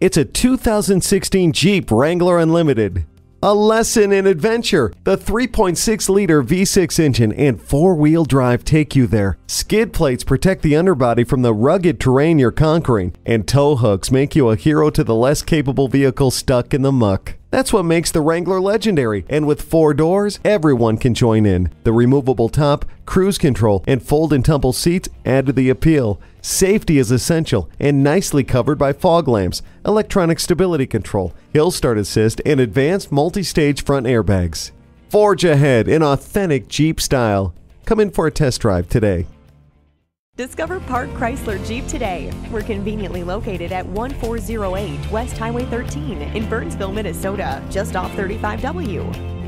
It's a 2016 Jeep Wrangler Unlimited. A lesson in adventure. The 3.6 liter V6 engine and four wheel drive take you there. Skid plates protect the underbody from the rugged terrain you're conquering, and tow hooks make you a hero to the less capable vehicle stuck in the muck. That's what makes the Wrangler legendary, and with four doors, everyone can join in. The removable top, cruise control, and fold and tumble seats add to the appeal. Safety is essential and nicely covered by fog lamps, electronic stability control, hill start assist, and advanced multi stage front airbags. Forge ahead in authentic Jeep style. Come in for a test drive today. Discover Park Chrysler Jeep today. We're conveniently located at 1408 West Highway 13 in Burnsville, Minnesota, just off 35W.